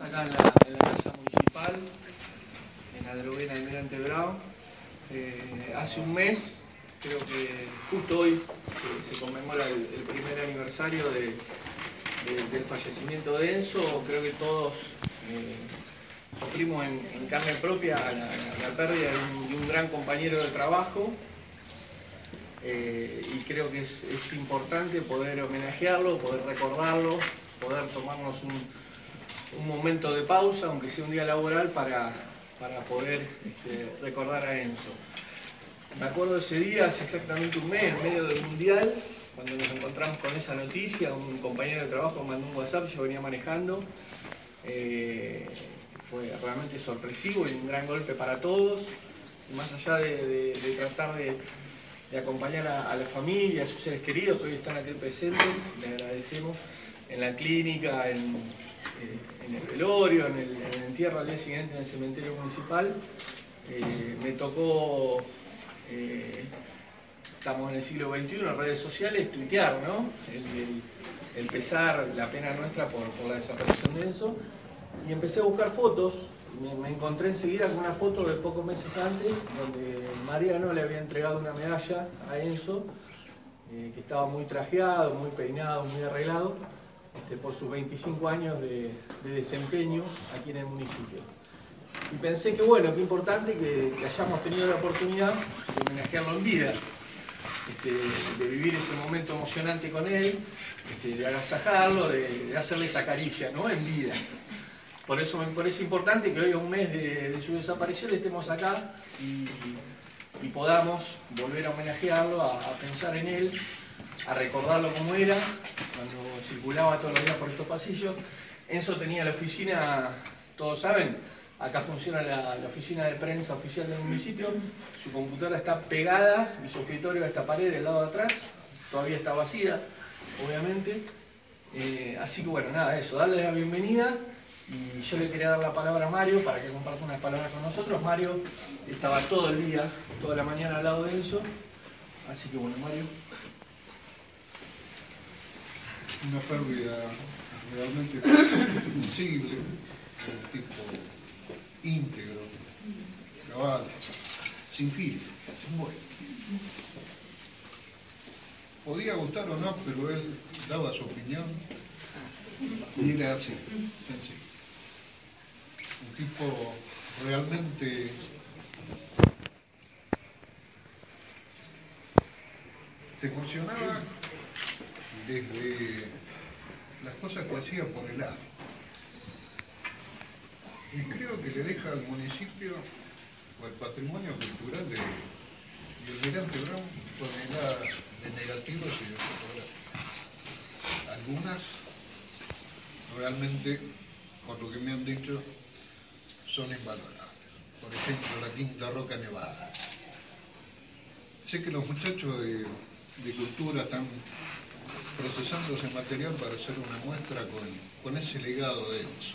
acá en la, casa municipal, en la droguera Almirante Brown. Eh, hace un mes, creo que justo hoy, se, se conmemora el, primer aniversario de- de- del fallecimiento de Enzo. Creo que todos eh, sufrimos en, carne propia la, pérdida de un, de gran compañero de trabajo. Eh, y creo que es importante poder homenajearlo, poder recordarlo, poder tomarnos un, un momento de pausa, aunque sea un día laboral, para, para poder este, recordar a Enzo. Me acuerdo ese día, hace exactamente un mes, en medio del Mundial, cuando nos encontramos con esa noticia, un compañero de trabajo mandó un WhatsApp, yo venía manejando. Eh, fue realmente sorpresivo y un gran golpe para todos. Más allá de, tratar de, acompañar a, a la familia, a sus seres queridos que hoy están aquí presentes, le agradecemos en la clínica, en, eh, en el, en el entierro al día siguiente en el cementerio municipal. Eh, me tocó, eh, estamos en el siglo XXI, en redes sociales, tuitear, ¿no? El, pesar, la pena nuestra por, la desaparición de Enzo. Y empecé a buscar fotos. Me, me encontré enseguida con una foto de pocos meses antes, donde Mariano le había entregado una medalla a Enzo, eh, que estaba muy trajeado, muy peinado, muy arreglado, este, por sus 25 años de, de desempeño aquí en el municipio. Y pensé que bueno, qué importante que, hayamos tenido la oportunidad de homenajearlo en vida, este, de vivir ese momento emocionante con él, este, de agasajarlo, de, hacerle esa caricia ¿no? en vida. Por eso me parece importante que hoy, a un mes de, su desaparición, estemos acá y, y podamos volver a homenajearlo, a, a pensar en él, a recordarlo como era, cuando circulaba todos los días por estos pasillos. Enzo tenía la oficina, todos saben, acá funciona la, oficina de prensa oficial del municipio, su computadora está pegada y su escritorio a esta pared del lado de atrás, todavía está vacía, obviamente. Eh, así que bueno, nada, eso, darle la bienvenida y yo le quería dar la palabra a Mario para que comparta unas palabras con nosotros. Mario estaba todo el día, toda la mañana al lado de Enzo, así que bueno, Mario. Una pérdida realmente sensible, un tipo íntegro, cabal, sin filtro, sin bueno. Podía gustar o no, pero él daba su opinión y era así, sencillo. Un tipo realmente te emocionaba desde las cosas que hacía por el arte. Y creo que le deja al municipio o al patrimonio cultural de, de Almirante Brown toneladas de negativos y de fotografías. Algunas realmente, por lo que me han dicho, son invalorables. Por ejemplo, la Quinta Roca Nevada. Sé que los muchachos de, de cultura están procesando ese material para hacer una muestra con, con ese legado de ellos.